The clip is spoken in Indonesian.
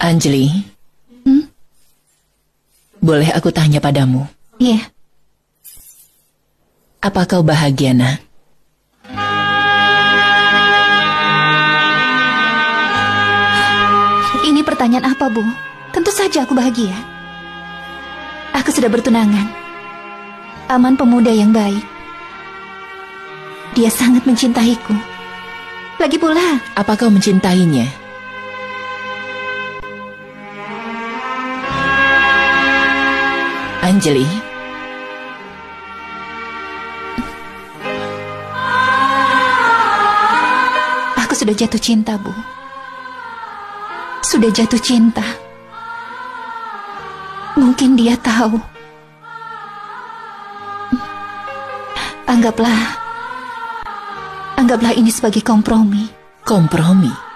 Anjali. Hmm? Boleh aku tanya padamu? Iya. Apa kau bahagia, nak? Ini pertanyaan apa, Bu? Tentu saja aku bahagia. Aku sudah bertunangan. Aman pemuda yang baik. Dia sangat mencintaiku. Lagi pula, Apa kau mencintainya? Anjali, aku sudah jatuh cinta, Bu. Sudah jatuh cinta. Mungkin dia tahu. Anggaplah Anggaplah ini sebagai kompromi. kompromi.